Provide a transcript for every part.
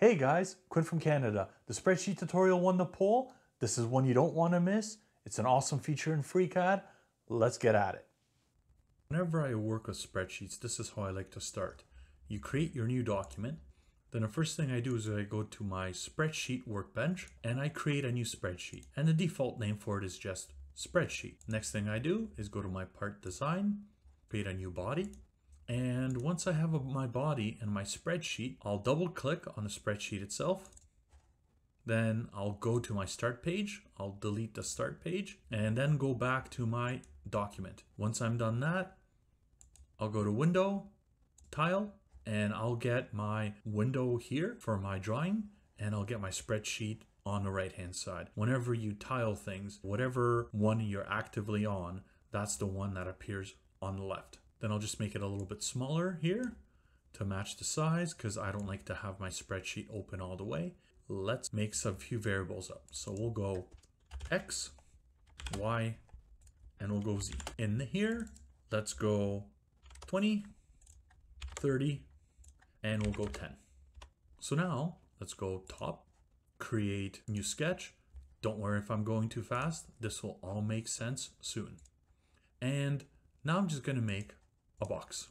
Hey guys, Quin from Canada. The spreadsheet tutorial won the poll. This is one you don't want to miss. It's an awesome feature in FreeCAD. Let's get at it. Whenever I work with spreadsheets, this is how I like to start. You create your new document. Then the first thing I do is I go to my spreadsheet workbench and I create a new spreadsheet. And the default name for it is just spreadsheet. Next thing I do is go to my part design, create a new body. And once I have my body and my spreadsheet, I'll double click on the spreadsheet itself. Then I'll go to my start page. I'll delete the start page and then go back to my document. Once I'm done that, I'll go to window, tile, and I'll get my window here for my drawing and I'll get my spreadsheet on the right hand side. Whenever you tile things, whatever one you're actively on, that's the one that appears on the left. Then I'll just make it a little bit smaller here to match the size because I don't like to have my spreadsheet open all the way. Let's make some few variables up. So we'll go X, Y, and we'll go Z. In here, let's go 20, 30, and we'll go 10. So now let's go top, create new sketch. Don't worry if I'm going too fast. This will all make sense soon. And now I'm just going to make a box.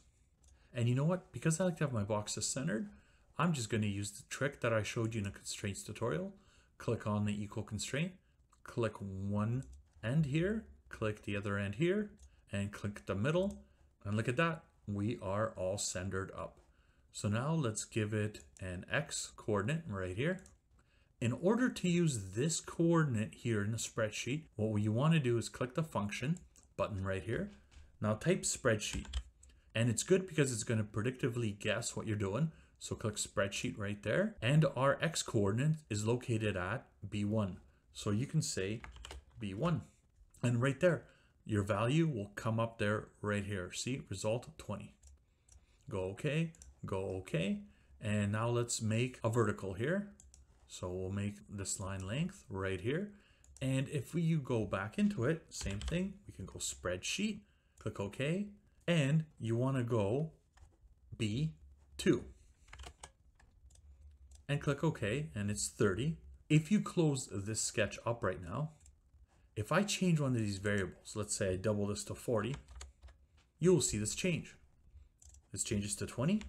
And you know what? Because I like to have my boxes centered, I'm just going to use the trick that I showed you in a constraints tutorial. Click on the equal constraint, click one end here, click the other end here, and click the middle. And look at that, we are all centered up. So now let's give it an X coordinate right here. In order to use this coordinate here in the spreadsheet, what you want to do is click the function button right here. Now type spreadsheet. And it's good because it's going to predictively guess what you're doing. So click spreadsheet right there. And our X coordinate is located at B1. So you can say B1. And right there, your value will come up there right here. See, result 20. Go okay, go okay. And now let's make a vertical here. So we'll make this line length right here. And if we you go back into it, same thing, we can go spreadsheet, click OK, and you want to go B2 and click OK and it's 30. If you close this sketch up right now, if I change one of these variables, let's say I double this to 40, you will see this change. This changes to 20.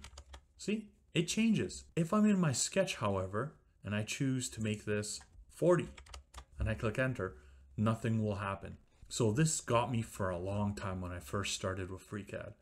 See, it changes. If I'm in my sketch, however, and I choose to make this 40 and I click enter, nothing will happen. So this got me for a long time when I first started with FreeCAD.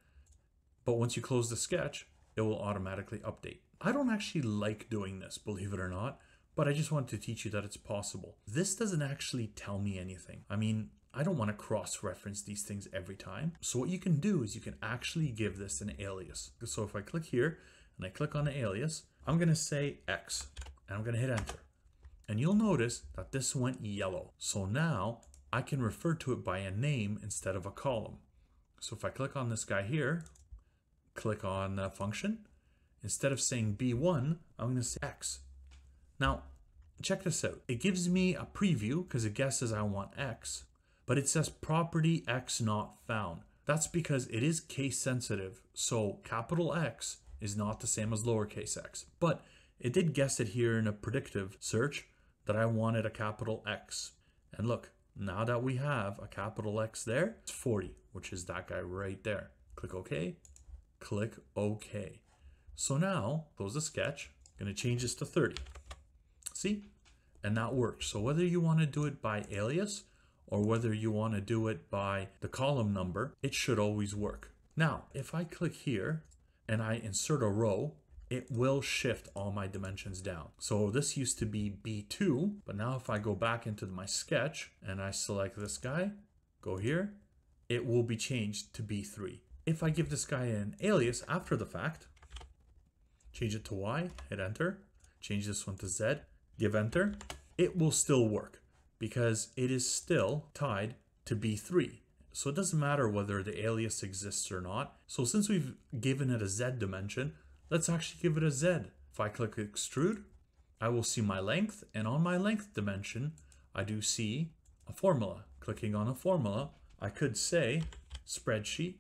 But once you close the sketch, it will automatically update. I don't actually like doing this, believe it or not, but I just wanted to teach you that it's possible. This doesn't actually tell me anything. I mean, I don't want to cross-reference these things every time. So what you can do is you can actually give this an alias. So if I click here and I click on the alias, I'm going to say X and I'm going to hit enter. And you'll notice that this went yellow. So now I can refer to it by a name instead of a column. So if I click on this guy here, click on the function, instead of saying B1, I'm going to say X. Now, check this out. It gives me a preview because it guesses I want X, but it says property X not found. That's because it is case sensitive. So capital X is not the same as lowercase x, but it did guess it here in a predictive search that I wanted a capital X. And look, now that we have a capital X there, it's 40, which is that guy right there. Click OK, click OK. So now, close the sketch, I'm gonna change this to 30. See? And that works. So whether you wanna do it by alias or whether you wanna do it by the column number, it should always work. Now, if I click here and I insert a row, it will shift all my dimensions down. So this used to be B2, but now if I go back into my sketch and I select this guy, go here, it will be changed to B3. If I give this guy an alias after the fact, change it to Y, hit enter, change this one to Z, give enter, it will still work because it is still tied to B3. So it doesn't matter whether the alias exists or not. So since we've given it a Z dimension, Let's actually give it a Z. If I click extrude, I will see my length, and on my length dimension, I do see a formula. Clicking on a formula, I could say spreadsheet,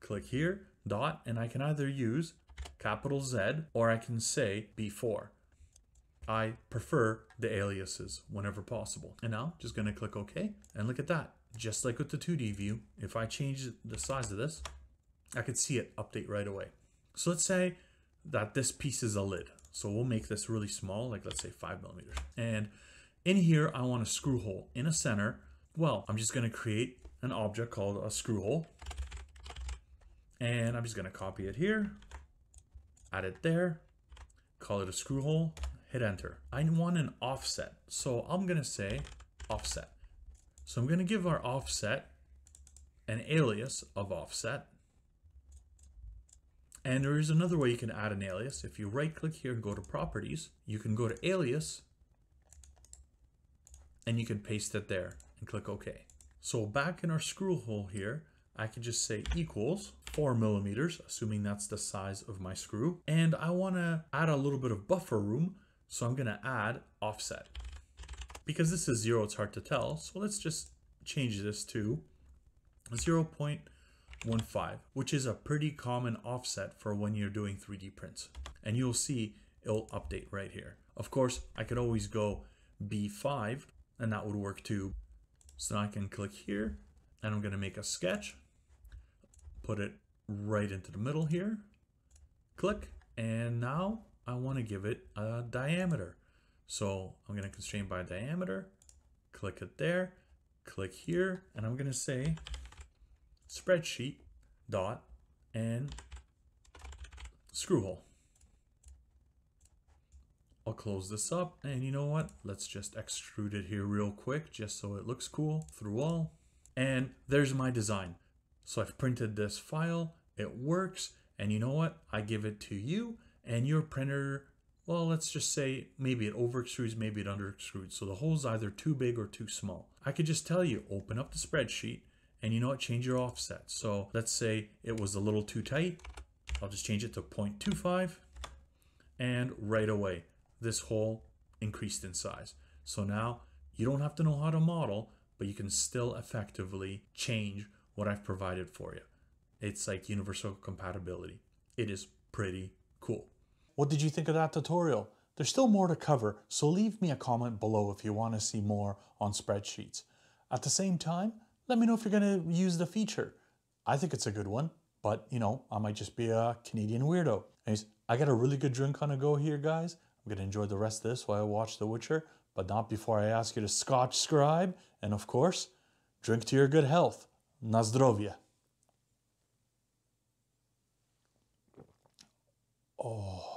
click here, dot, and I can either use capital Z or I can say B4. I prefer the aliases whenever possible. And now just gonna click OK and look at that. Just like with the 2D view, if I change the size of this, I could see it update right away. So let's say that this piece is a lid. So we'll make this really small, like let's say five millimeters. And in here, I want a screw hole in a center. Well, I'm just gonna create an object called a screw hole. And I'm just gonna copy it here, add it there, call it a screw hole, hit enter. I want an offset. So I'm gonna say offset. So I'm gonna give our offset an alias of offset. And there is another way you can add an alias. If you right click here and go to properties, you can go to alias and you can paste it there and click OK. So back in our screw hole here, I could just say equals four millimeters, assuming that's the size of my screw. And I wanna add a little bit of buffer room. So I'm gonna add offset. Because this is zero, it's hard to tell. So let's just change this to 0.15, which is a pretty common offset for when you're doing 3D prints. And you'll see it'll update right here. Of course, I could always go B5 and that would work too. So now I can click here and I'm gonna make a sketch, put it right into the middle here, click, and now I wanna give it a diameter. So I'm gonna constrain by diameter, click it there, click here, and I'm gonna say spreadsheet dot and screw hole. I'll close this up and you know what? Let's just extrude it here real quick just so it looks cool through all. And there's my design. So I've printed this file, it works, and you know what? I give it to you and your printer, well, let's just say maybe it over extrudes, maybe it under extrudes. So the hole's either too big or too small. I could just tell you, open up the spreadsheet and you know what? Change your offset. So let's say it was a little too tight. I'll just change it to 0.25 and right away this hole increased in size. So now you don't have to know how to model, but you can still effectively change what I've provided for you. It's like universal compatibility. It is pretty cool. What did you think of that tutorial? There's still more to cover, so leave me a comment below if you want to see more on spreadsheets. At the same time, let me know if you're going to use the feature. I think it's a good one, but you know, I might just be a Canadian weirdo. Anyways, I got a really good drink on the go here, guys. I'm going to enjoy the rest of this while I watch The Witcher, but not before I ask you to Scotchscribe and, of course, drink to your good health. Na zdrowie. Oh.